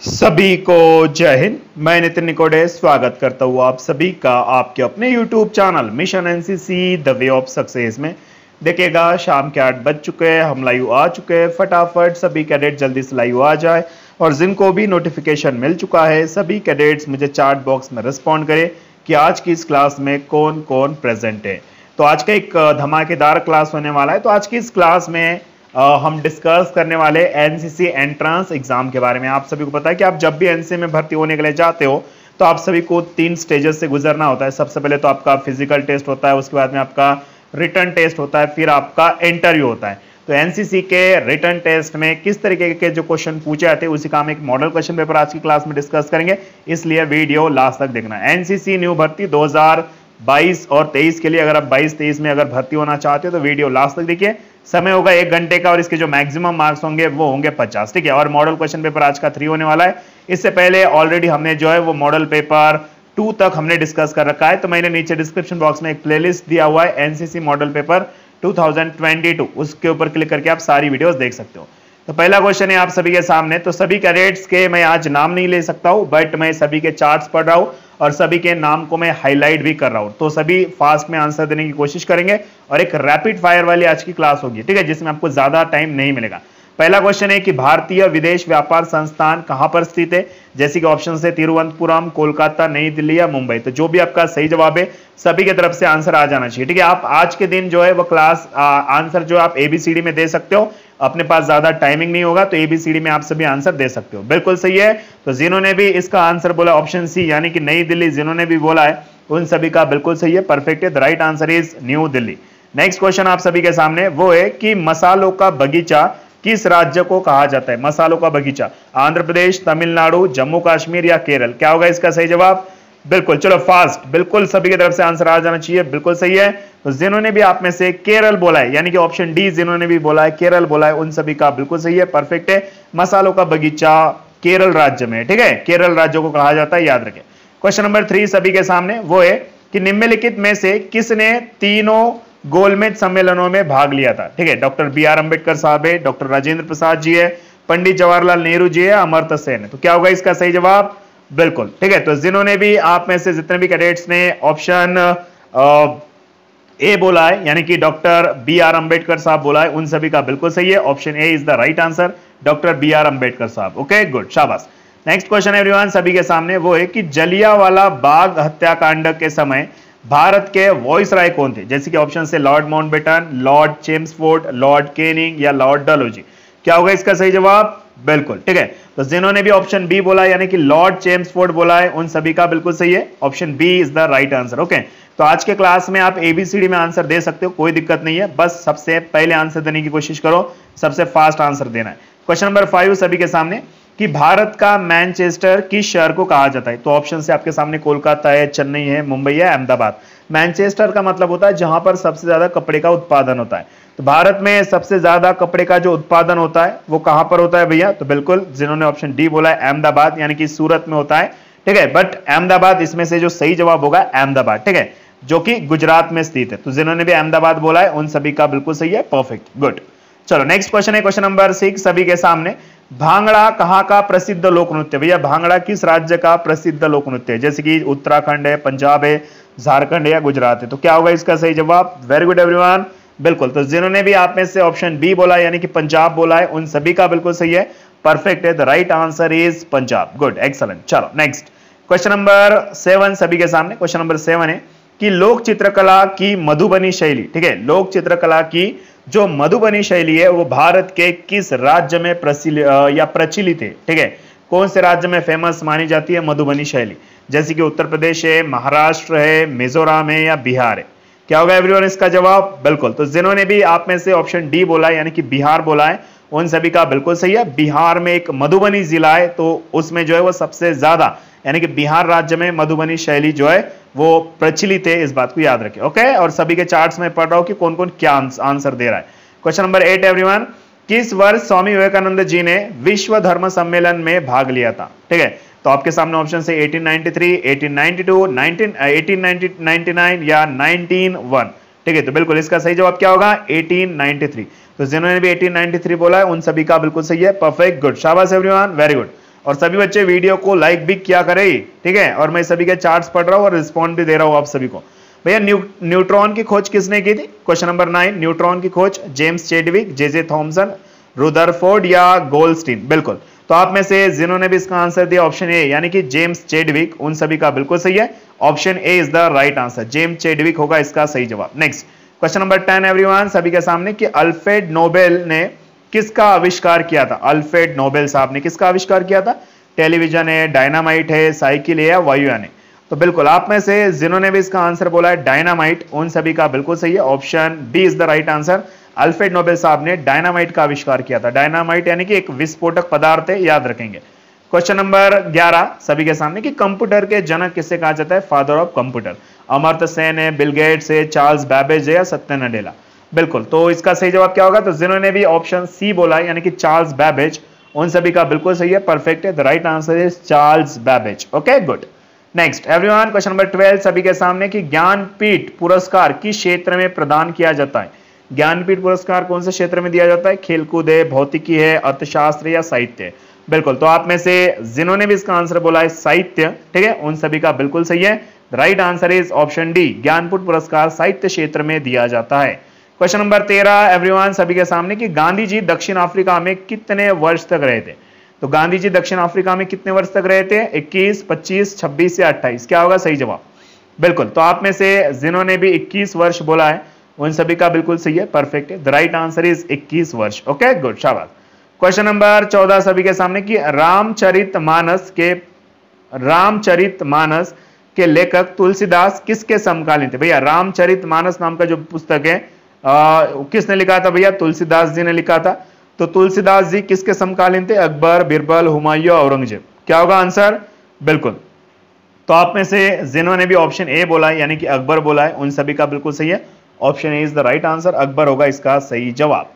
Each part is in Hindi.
सभी को जय हिंद। मैं नितिन निकोडे, स्वागत करता हूँ आप सभी का आपके अपने YouTube channel mission NCC the way of success में। देखिएगा, शाम के आठ बज चुके हैं, हम लाइव आ चुके हैं। फटाफट सभी कैडेट जल्दी से लाइव आ जाए और जिनको भी नोटिफिकेशन मिल चुका है, सभी कैडेट्स मुझे चार्ट बॉक्स में रिस्पॉन्ड करें कि आज की इस क्लास में कौन कौन प्रेजेंट है। तो आज का एक धमाकेदार क्लास होने वाला है। तो आज की इस क्लास में हम डिस्कस करने वाले एनसीसी एंट्रांस एग्ज़ाम के बारे में। आप सभी को पता है कि आप जब भी एनसीसी में भर्ती होने के लिए जाते हो तो आप सभी को तीन स्टेजेस से गुजरना होता है। सबसे पहले तो आपका फ़िज़िकल टेस्ट होता है, उसके बाद में आपका रिटर्न टेस्ट होता है, फिर आपका इंटरव्यू होता है। तो एनसीसी के रिटर्न टेस्ट में किस तरीके के जो क्वेश्चन पूछे जाते हैं, उसी का हम एक मॉडल क्वेश्चन पेपर आज की क्लास में डिस्कस करेंगे। इसलिए वीडियो लास्ट तक देखना। एनसीसी न्यू भर्ती 2022 और 23 के लिए अगर आप 22 23 में अगर भर्ती होना चाहते हो तो वीडियो लास्ट तक देखिए। समय होगा एक घंटे का और इसके जो मैक्सिमम मार्क्स होंगे, वो होंगे पचास, ठीक है? और मॉडल क्वेश्चन पेपर आज का थ्री होने वाला है। इससे पहले ऑलरेडी हमने जो है वो मॉडल पेपर टू तक हमने डिस्कस कर रखा है। तो मैंने नीचे डिस्क्रिप्शन बॉक्स में एक प्लेलिस्ट दिया हुआ है एनसीसी मॉडल पेपर 2022 उसके ऊपर क्लिक करके आप सारी वीडियोस देख सकते हो। तो पहला क्वेश्चन है आप सभी के सामने। तो सभी कैडेट्स के मैं आज नाम नहीं ले सकता हूँ बट मैं सभी के चार्ट्स पढ़ रहा हूँ और सभी के नाम को मैं हाईलाइट भी कर रहा हूँ। तो सभी फास्ट में आंसर देने की कोशिश करेंगे और एक रैपिड फायर वाली आज की क्लास होगी, ठीक है, जिसमें आपको ज़्यादा टाइम नहीं मिलेगा। पहला क्वेश्चन है कि भारतीय विदेश व्यापार संस्थान कहाँ पर स्थित है? जैसे कि ऑप्शन है तिरुवनंतपुरम कोलकाता नई दिल्ली या मुंबई। तो जो भी आपका सही जवाब है सभी की तरफ़ से आंसर आ जाना चाहिए। ठीक है आप आज के दिन जो है वो क्लास आ, आंसर जो आप एबीसीडी में दे सकते हो। अपने पास ज़्यादा टाइमिंग नहीं होगा तो एबीसीडी में आप सभी आंसर दे सकते हो। बिल्कुल सही है। तो जिन्होंने भी इसका आंसर बोला ऑप्शन सी यानी कि नई दिल्ली जिन्होंने भी बोला है उन सभी का बिल्कुल सही है। परफेक्ट है। The right answer is New Delhi next question आप सभी के सामने वो है कि मसालों का बगीचा किस राज्य को कहा जाता है? मसालों का बगीचा, आंध्र प्रदेश, तमिलनाडु, जम्मू कश्मीर या केरल? क्या होगा इसका सही जवाब? बिल्कुल, चलो फास्ट बिल्कुल सभी की तरफ़ से आंसर आ जाना चाहिए, बिल्कुल सही है। तो जिन्होंने भी आप में से केरल बोला है, यानी कि ऑप्शन डी जिन्होंने भी बोला है, केरल बोला है, उन सभी का बिल्कुल सही है परफेक्ट है। मसालों का बगीचा केरल राज्य में, ठीक है? केरल राज्य को कहा जाता है, याद रखें। क्वेश्चन नंबर थ्री सभी के सामने, वो है कि निम्नलिखित में से किसने तीनों गोलमेज सम्मेलनों में भाग लिया था। ठीक है, डॉक्टर बी आर अंबेडकर साहब है, डॉक्टर राजेंद्र प्रसाद जी है, पंडित जवाहरलाल नेहरू जी है अमर्त सेन है। तो क्या होगा इसका सही जवाब? बिल्कुल। ठीक है तो जिन्होंने भी, आप में से जितने भी कैडेट्स ने ऑप्शन ए बोला है, यानी कि डॉक्टर बी आर अंबेडकर साहब बोला है, उन सभी का बिल्कुल सही है। Option A is the right answer, doctor B R Ambedkar साहब। ओके, गुड, शाबाश। नेक्स्ट क्वेश्चन एवरीवन सभी के सामने वो है कि जलियावाला बाग हत्याकांड के समय भारत के वॉइस राय कौन थे? जैसे कि ऑप्शन से lord Mountbatten lord Chelmsford lord Canning या लॉर्ड डलोजी क्या होगा इसका सही जवाब? बिल्कुल, ठीक है। तो जिन्होंने भी ऑप्शन बी बोला, यानी कि लॉर्ड चेम्सफोर्ड बोला है, उन सभी का बिल्कुल सही है। Option B is the right answer okay तो आज के क्लास में आप एबीसीडी में आंसर दे सकते हो, कोई दिक्कत नहीं है। बस सबसे पहले आंसर देने की कोशिश करो, सबसे फास्ट आंसर देना है। क्वेश्चन नंबर फाइव सभी के सामने। कि भारत का मैनचेस्टर किस शहर को कहा जाता है? तो ऑप्शन से आपके सामने कोलकाता है, चेन्नई है, मुंबई है, अहमदाबाद। मैनचेस्टर का मतलब होता है जहाँ पर सबसे ज़्यादा कपड़े का उत्पादन होता है। तो भारत में सबसे ज़्यादा कपड़े का जो उत्पादन होता है, वो कहाँ पर होता है भैया? तो बिल्कुल जिन्होंने ऑप्शन डी बोला है, अहमदाबाद, यानी कि सूरत में होता है, ठीक है? बट अहमदाबाद इसमें से जो सही जवाब होगा, अहमदाबाद, ठीक है? जो कि गुजरात में स्थित है। तो जिन्होंने भी अहमदाबाद बोला है, उन सभी का बिल्कुल सही है परफेक्ट गुड चलो नेक्स्ट क्वेश्चन है क्वेश्चन नंबर सिक्स सभी के सामने। भांगड़ा कहाँ का प्रसिद्ध लोक नृत्य भैया, भांगड़ा किस राज्य का प्रसिद्ध लोक नृत्य है? जैसे कि उत्तराखंड है, पंजाब है, झारखंड है या गुजरात है। तो क्या होगा इसका सही जवाब? वेरी गुड एवरीवन बिल्कुल तो जिन्होंने भी आप में से ऑप्शन बी बोला यानी कि पंजाब बोला है, उन सभी का बिल्कुल सही है। परफेक्ट है the right answer is Punjab. Good excellent चलो नेक्स्ट क्वेश्चन नंबर सेवन सभी के सामने। क्वेश्चन नंबर सेवन है कि लोक चित्रकला की मधुबनी शैली, ठीक है? लोक चित्रकला की जो मधुबनी शैली है, वो भारत के किस राज्य में या प्रचलित है? ठीक है? कौन से राज्य में फ़ेमस मानी जाती है मधुबनी शैली? जैसे कि उत्तर प्रदेश है, महाराष्ट्र है, मिजोरम है या बिहार है। क्या होगा एवरीवन इसका जवाब? बिल्कुल। तो जिन्होंने भी आप में से ऑप्शन डी बोला है, यानी कि बिहार बोला है, उन सभी का बिल्कुल सही है। बिहार में एक मधुबनी जिला है तो उसमें जो है वो सबसे ज़्यादा यानी कि बिहार राज्य में मधुबनी शैली जो है वो प्रचलित है इस बात को याद रखें। ओके और सभी के चार्ट्स में पढ़ रहा हूँ कि कौन कौन क्या आंसर दे रहा है। क्वेश्चन नंबर एट एवरीवन किस वर्ष स्वामी विवेकानंद जी ने विश्व धर्म सम्मेलन में भाग लिया था? ठीक है? तो आपके सामने ऑप्शन से 1893, 1892, 19, 1899 या 1901 ठीक है? तो बिल्कुल इसका सही जवाब क्या होगा? 1893 तो जिन्होंने भी 1893 बोला है उन सभी का बिल्कुल सही है। परफेक्ट गुड शाबाश एवरीवन वेरी गुड और सभी बच्चे वीडियो को लाइक भी किया करे ठीक है? और मैं सभी के चार्ट्स पढ़ रहा हूँ और रिस्पॉन्ड भी दे रहा हूँ आप सभी को। भैया न्यू, न्यूट्रॉन की खोज किसने की थी? क्वेश्चन नंबर नाइन न्यूट्रॉन की खोज James Chadwick J J Thomson Rutherford या गोल्डस्टीन बिल्कुल। तो आप में से जिन्होंने भी इसका आंसर दिया ऑप्शन ए यानी कि जेम्स चेडविक उन सभी का बिल्कुल सही है। Option A is the right answer James Chadwick होगा इसका सही जवाब। Next question number ten everyone सभी के सामने कि अल्फ्रेड नोबेल ने किसका आविष्कार किया था? अल्फ्रेड नोबेल साहब ने किसका आविष्कार किया था? टेलीविज़न है, डायनामाइट है, साइकिल है या वायुयान है? तो बिल्कुल, आप में से जिन्होंने भी इसका आंसर बोला है, डायनामाइट, उन सभी का बिल्कुल सही है। Option B is the right answer. Alfred Nobel साहब ने डायनामाइट का आविष्कार किया था। डायनामाइट यानी कि एक विस्फोटक पदार्थ है, याद रखेंगे। क्वेश्चन नंबर 11 सभी के सामने कि कंप्यूटर के जनक किसे कहा जाता है? Father of computer Amartya Sen है बिल गेट्स है चार्ल्स बैबेज है या सत्य नडेला? बिल्कुल। तो इसका सही जवाब क्या होगा? तो जिन्होंने भी ऑप्शन सी बोला, यानी कि चार्ल्स बैबेज उन सभी का बिल्कुल सही है परफेक्ट है। The right answer is Charles Babbage okay good next everyone question number twelve सभी के सामने कि ज्ञानपीठ पुरस्कार किस क्षेत्र में प्रदान किया जाता है? ज्ञानपीठ पुरस्कार कौन से क्षेत्र में दिया जाता है? खेलकूद है, भौतिकी है, अर्थशास्त्र या साहित्य बिल्कुल तो आप में से जिन्होंने भी इसका आंसर बोला है, साहित्य, ठीक है? उन सभी का बिल्कुल सही है। Right answer is option D Jnanpith पुरस्कार साहित्य क्षेत्र में दिया जाता है। क्वेश्चन नंबर तेरह एवरीवन सभी के सामने कि गांधी जी दक्षिण अफ्रीका में कितने वर्ष तक रहे थे? तो गांधी जी दक्षिण अफ्रीका में कितने वर्ष तक रहे थे? 21, 25, 26 या 28 क्या होगा? सही जवाब। बिल्कुल। तो आप में से जिन्होंने भी 21 वर्ष बोला है उन सभी का बिल्कुल सही है परफेक्ट है। द राइट आंसर इज़ 21 वर्ष। ओके गुड शाबाश। क्वेश्चन नंबर 14 सभी के सामने कि रामचरित मानस के रामचरित मानस के लेखक तुलसीदास किसके समकालीन थे? भैया रामचरित मानस नाम का जो पुस्तक है किसने लिखा था भैया? तुलसीदास जी ने लिखा था। तो तुलसीदास जी किसके समकालीन थे? अकबर, बिरबल, हुमायूं, औरंगज़ेब। क्या होगा आंसर? बिल्कुल। तो आप में से जिन्होंने भी ऑप्शन ए बोला है यानी कि अकबर बोला है, उन सभी का बिल्कुल सही है। Option A is the right answer, Akbar होगा इसका सही जवाब।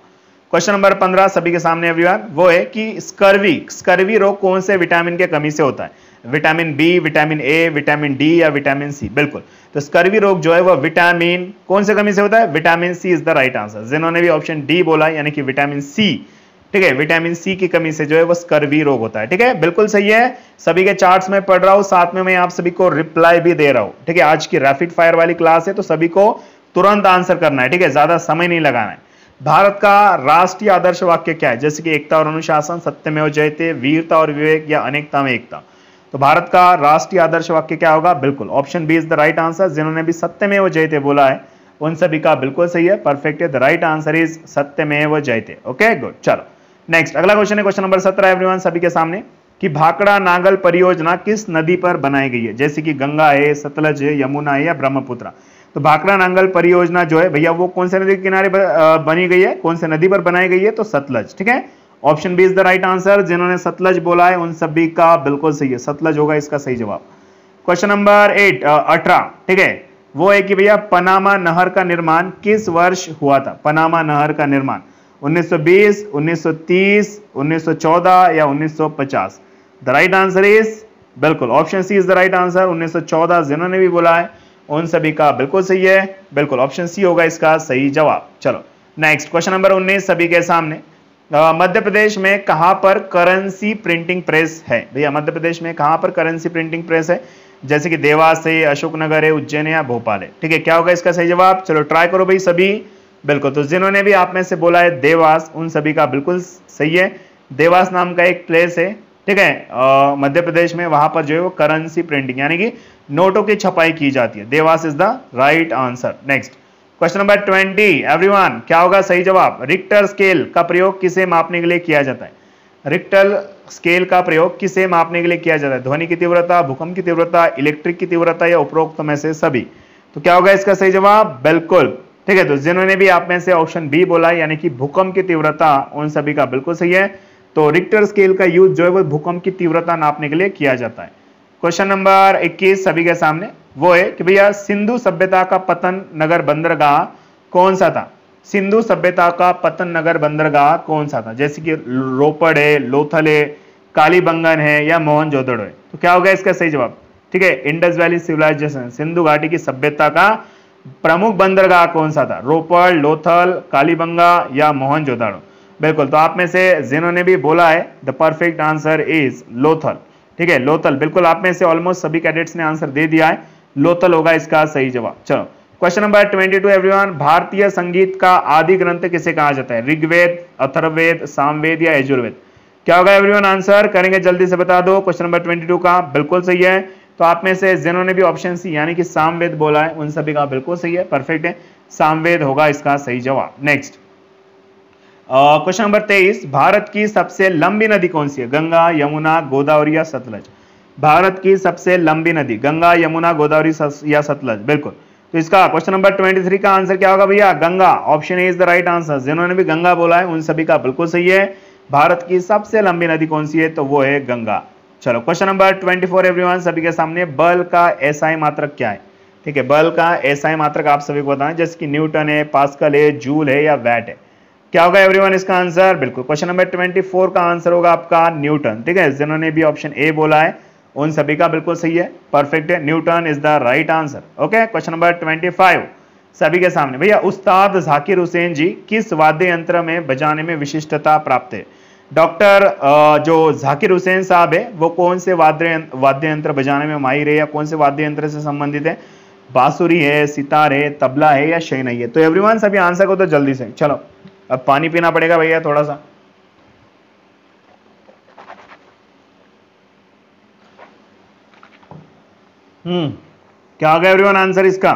क्वेश्चन नंबर पंद्रह सभी के सामने एवरीवन वो है कि स्कर्वी स्कर्वी रोग कौन से विटामिन के कमी से होता है? Vitamin B, vitamin A, vitamin D या विटामिन सी? बिल्कुल। तो स्कर्वी रोग जो है वह विटामिन, कौन से कमी से होता है? Vitamin C is the right answer जिन्होंने भी ऑप्शन डी बोला, यानी कि विटामिन सी ठीक है? विटामिन सी की कमी से जो है वो स्कर्वी रोग होता है, ठीक है? बिल्कुल सही है। सभी के चार्ट्स में पढ़ रहा हूँ, साथ में मैं आप सभी को रिप्लाई भी दे रहा हूँ, ठीक है? आज की रैपिड फायर वाली क्लास है तो सभी को तुरंत आंसर करना है, ठीक है? ज़्यादा समय नहीं लगाना है। भारत का राष्ट्रीय आदर्श वाक्य क्या है? जैसे कि एकता और अनुशासन सत्यमेव जयते, वीरता और विवेक या अनेकता में एकता। तो भारत का राष्ट्रीय आदर्श वाक्य क्या होगा? बिल्कुल। Option B is the right answer जिन्होंने भी सत्यमेव जयते बोला है, उन सभी का बिल्कुल सही है। परफेक्ट है। द राइट आंसर इज़ सत्य में वो जयते ओके गुड चलो। नेक्स्ट अगला क्वेश्चन है। क्वेश्चन नंबर सत्रह एवरीवन सभी के सामने। कि भाकड़ा नागल परियोजना किस नदी पर बनाई गई है? जैसे कि गंगा है, सतलज है, यमुना है या ब्रह्मपुत्र। तो भाकड़ा नांगल परियोजना जो है, भैया, वो कौन से नदी के किनारे पर बनी गई है? कौन से नदी पर बनाई गई है? तो सतलज। ठीक है? Option B is the right answer जिन्होंने सतलज बोला है उन सभी का बिल्कुल सही है। सतलज होगा इसका सही जवाब। क्वेश्चन नंबर एट अठारह ठीक है? वो है कि भैया पनामा नहर का निर्माण किस वर्ष हुआ था? पनामा नहर का निर्माण। 1920, 1930, 1914 या 1950 द राइट आंसर इज़ बिल्कुल। Option C is the right answer 1914 जिन्होंने भी बोला है उन सभी का बिल्कुल सही है। बिल्कुल ऑप्शन सी होगा इसका सही जवाब। चलो नेक्स्ट क्वेश्चन नंबर 19 सभी के सामने। मध्य प्रदेश में कहाँ पर करेंसी प्रिंटिंग प्रेस है? भैया, मध्य प्रदेश में कहाँ पर करेंसी प्रिंटिंग प्रेस है? जैसे कि देवास है अशोकनगर है, उज्जैन या भोपाल है। ठीक है, क्या होगा इसका सही जवाब? चलो ट्राई करो भाई सभी। बिल्कुल तो जिन्होंने भी आप में से बोला है देवास, उन सभी का बिल्कुल सही है। देवास नाम का एक प्लेस है, ठीक है? मध्य प्रदेश में वहाँ पर जो है वो करेंसी प्रिंटिंग यानी कि नोटों की छपाई की जाती है। Dewas is the right answer next question number twenty everyone क्या होगा सही जवाब? रिक्टर स्केल का प्रयोग किसे मापने के लिए किया जाता है? रिक्टर स्केल का प्रयोग किसे मापने के लिए किया जाता है? ध्वनि की तीव्रता, भूकंप की तीव्रता इलेक्ट्रिक की तीव्रता या उपरोक्त में से सभी? तो क्या होगा इसका सही जवाब? बिल्कुल। ठीक है तो जिन्होंने भी आप में से ऑप्शन बी बोला, यानी कि भूकंप की तीव्रता, उन सभी का बिल्कुल सही है। तो रिक्टर स्केल का यूज़ जो है वो भूकंप की तीव्रता नापने के लिए किया जाता है। क्वेश्चन नंबर 21 सभी के सामने। वो है कि भैया, सिंधु सभ्यता का पतन नगर बंदरगाह कौन सा था? सिंधु सभ्यता का पतन नगर बंदरगाह कौन सा था? जैसे कि रोपड़ है, लोथल है, कालीबंगन है या मोहन जोदड़ो है। तो क्या होगा इसका सही जवाब? ठीक है, इंडस वैली सिविलाइजेशन, सिंधु घाटी की सभ्यता का प्रमुख बंदरगाह कौन सा था? रोपड़, लोथल, कालीबंगा या मोहन जोदाड़ो? बिल्कुल तो आप में से जिन्होंने भी बोला है the perfect answer is Lothal. ठीक है, लोथल, बिल्कुल, आप में से ऑलमोस्ट सभी कैडेट्स ने आंसर दे दिया है। लोथल होगा इसका सही जवाब। चलो क्वेश्चन नंबर 22 एवरीवन भारतीय संगीत का आदि ग्रंथ किसे कहा जाता है? ऋग्वेद, अथर्ववेद, सामवेद या यजुर्वेद? क्या होगा एवरीवन आंसर करेंगे, जल्दी से बता दो। क्वेश्चन नंबर 22 का बिल्कुल सही है। तो आप में से जिन्होंने भी ऑप्शन सी यानी कि सामवेद बोला है, उन सभी का बिल्कुल सही है। परफेक्ट है। सामवेद होगा इसका सही जवाब। नेक्स्ट क्वेश्चन नंबर तेईस, भारत की सबसे लंबी नदी कौन सी है? गंगा, यमुना, गोदावरी या सतलज? भारत की सबसे लंबी नदी, गंगा, यमुना, गोदावरी या सतलज। बिल्कुल। तो इसका क्वेश्चन नंबर 23 का आंसर क्या होगा भैया? Ganga. Option A is the right answer जिन्होंने भी गंगा बोला है, उन सभी का बिल्कुल सही है। भारत की सबसे लंबी नदी कौन सी है? तो वो है गंगा। चलो क्वेश्चन नंबर 24 एवरीवन सभी के सामने। बल का एसआई मात्रक क्या है? ठीक है, बल का एसआई मात्रक आप सभी को बताएँ। जैसे कि न्यूटन है, पास्कल है, जूल है, या वैट है। क्या होगा एवरीवन इसका आंसर बिल्कुल क्वेश्चन नंबर 24 का आंसर होगा आपका न्यूटन। ठीक है, जिन्होंने भी ऑप्शन ए बोला है उन सभी का बिल्कुल सही है परफेक्ट है Newton is the right answer okay question number 25 सभी के सामने, भैया, उस्ताद जाकिर हुसैन जी, किस वाद्य यंत्र में बजाने में विशिष्टता प्राप्त है? डॉक्टर जो जाकिर हुसैन साहब है, वो कौन से वाद्य वाद्य यंत्र बजाने में माहिर है या कौन से वाद्य यंत्र से संबंधित है? बांसुरी है, सितार है, तबला है या शहनाई है? तो एवरीवन सभी आंसर को तो जल्दी से, चलो। अब पानी पीना पड़ेगा भैया थोड़ा सा। हम्म क्या होगा एवरीवन आंसर इसका?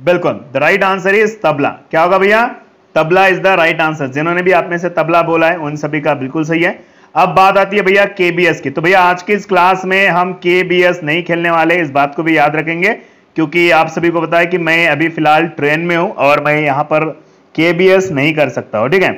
बिल्कुल the right answer is tabla. क्या होगा भैया? Tabla is the right answer जिन्होंने भी आप में से तबला बोला है, उन सभी का बिल्कुल सही है। अब बात आती है भैया केबीएस की। तो भैया आज की इस क्लास में हम केबीएस नहीं खेलने वाले, इस बात को भी याद रखेंगे। क्योंकि आप सभी को पता है कि मैं अभी फ़िलहाल ट्रेन में हूँ और मैं यहाँ पर केबीएस नहीं कर सकता हूँ, ठीक है?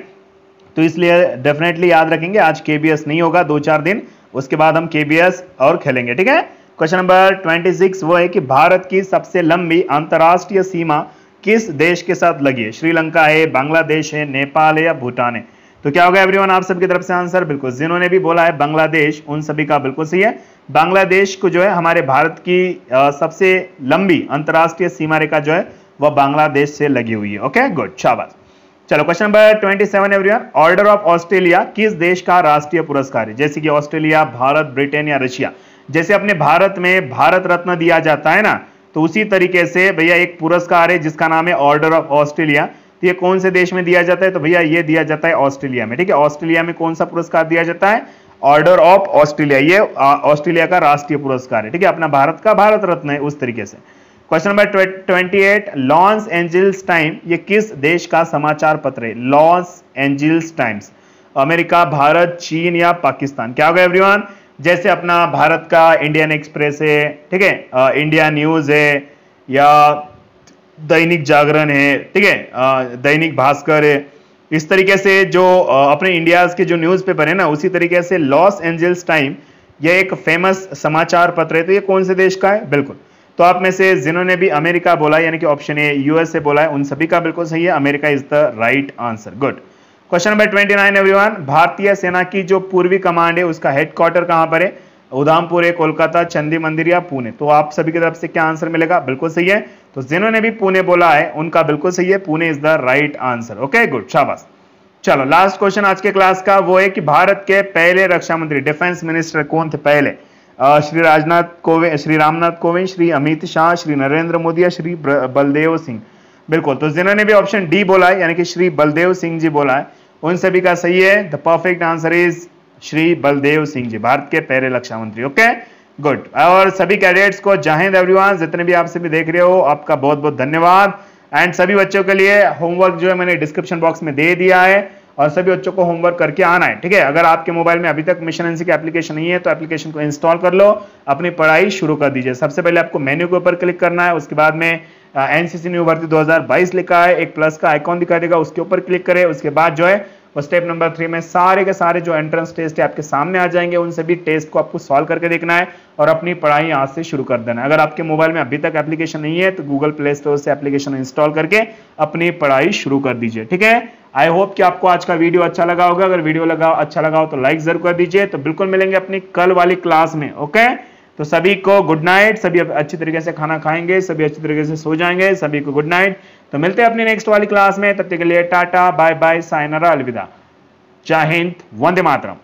तो इसलिए डेफिनेटली याद रखेंगे, आज केबीएस नहीं होगा, दो चार दिन। उसके बाद हम केबीएस और खेलेंगे, ठीक है? क्वेश्चन नंबर 26 वो है कि भारत की सबसे लंबी अंतरराष्ट्रीय सीमा किस देश के साथ लगी है? श्रीलंका है, बांग्लादेश है, नेपाल है या भूटान है? तो क्या होगा एवरीवन आप सबकी तरफ़ से आंसर बिल्कुल जिन्होंने भी बोला है, बांग्लादेश, उन सभी का बिल्कुल सही है। बांग्लादेश को जो है हमारे भारत की सबसे लंबी अंतरराष्ट्रीय सीमा रेखा जो है वह बांग्लादेश से लगी हुई है। ओके गुड शाबाश। चलो question number 27 everyone order of Australia किस देश का राष्ट्रीय पुरस्कार है? जैसे कि ऑस्ट्रेलिया, भारत, ब्रिटेन या रशिया। जैसे अपने भारत में भारत रत्न दिया जाता है ना तो उसी तरीके से भैया एक पुरस्कार है जिसका नाम है ऑर्डर ऑफ़ ऑस्ट्रेलिया तो ये कौन से देश में दिया जाता है? तो भैया ये दिया जाता है ऑस्ट्रेलिया में, ठीक है? ऑस्ट्रेलिया में कौन सा पुरस्कार दिया जाता है? ऑर्डर ऑफ़ ऑस्ट्रेलिया ये ऑस्ट्रेलिया का राष्ट्रीय पुरस्कार है, ठीक है? अपना भारत का भारत रत्न है उस तरीके से। Question number twenty eight Los Angeles time ये किस देश का समाचार पत्र है? Los Angeles Times America, Bharat, चीन या पाकिस्तान। क्या होगा एवरीवन जैसे अपना भारत का इंडियन एक्सप्रेस है, ठीक है? इंडिया न्यूज़ है, या दैनिक जागरण है, ठीक है? दैनिक भास्कर है। इस तरीके से जो अपने इंडिया के जो न्यूज़पेपर है ना, उसी तरीके से लॉस एंजल्स टाइम यह एक फ़ेमस समाचार पत्र है। तो ये कौन से देश का है? बिल्कुल। तो आप में से जिन्होंने भी अमेरिका बोला यानी कि ऑप्शन ए यूएसए बोला है, उन सभी का बिल्कुल सही है। America is the right answer good question number 29 everyone भारतीय सेना की जो पूर्वी कमांड है, उसका हेडक्वार्टर कहाँ पर है? उधामपुर है, कोलकाता चंदी मंदिर या पुणे? तो आप सभी की तरफ़ से क्या आंसर मिलेगा? बिल्कुल सही है। तो जिन्होंने भी पुणे बोला है, उनका बिल्कुल सही है। Pune is the right answer okay good शाबाश. चलो लास्ट क्वेश्चन आज के क्लास का। वो है कि भारत के पहले रक्षा मंत्री डिफेंस मिनिस्टर कौन थे पहले? श्री राजनाथ कोविंद, श्री रामनाथ कोविंद, श्री अमित शाह, श्री नरेंद्र मोदी या श्री बलदेव सिंह? बिल्कुल. तो जिन्होंने भी ऑप्शन डी बोला है, यानी कि श्री बलदेव सिंह जी बोला है उन सभी का सही है। The perfect answer is Shri Baldev Singh ji Bharat के पहले रक्षा मंत्री ओके गुड और सभी कैडेट्स को जाहिंद एवरीवन जितने भी आप सभी देख रहे हो, आपका बहुत बहुत धन्यवाद। एंड सभी बच्चों के लिए होमवर्क जो है मैंने डिस्क्रिप्शन बॉक्स में दे दिया है और सभी बच्चों को होमवर्क करके आना है, ठीक है? अगर आपके मोबाइल में अभी तक मिशन एनसी की एप्लीकेशन नहीं है तो एप्लीकेशन को इंस्टॉल कर लो, अपनी पढ़ाई शुरू कर दीजिए। सबसे पहले आपको मेन्यू के ऊपर क्लिक करना है, उसके बाद में एनसीसी न्यू भर्ती 2022 लिखा है, एक प्लस का आइकॉन दिखा देगा, उसके ऊपर क्लिक करें, उसके बाद जो है और स्टेप नंबर थ्री में सारे के सारे जो एंट्रेंस टेस्ट है आपके सामने आ जाएँगे उन सभी टेस्ट को आपको सॉल्व करके देखना है और अपनी पढ़ाई आज से शुरू कर देना है। अगर आपके मोबाइल में अभी तक एप्लीकेशन नहीं है तो गूगल प्ले स्टोर से एप्लीकेशन इंस्टॉल करके अपनी पढ़ाई शुरू कर दीजिए, ठीक है? आई होप कि आपको आज का वीडियो अच्छा लगा होगा। अगर वीडियो लगा अच्छा लगा हो तो लाइक ज़रूर कर दीजिए। तो बिल्कुल मिलेंगे अपनी कल वाली क्लास में ओके तो सभी को गुड नाइट सभी अच्छी तरीके से खाना खाएँगे, सभी अच्छी तरीके से सो जाएँगे, सभी को गुड नाइट तो मिलते हैं अपनी नेक्स्ट वाली क्लास में. तब तक के लिए टाटा बाय बाय साइनरा अलविदा. जय हिंद, वंदे मातरम.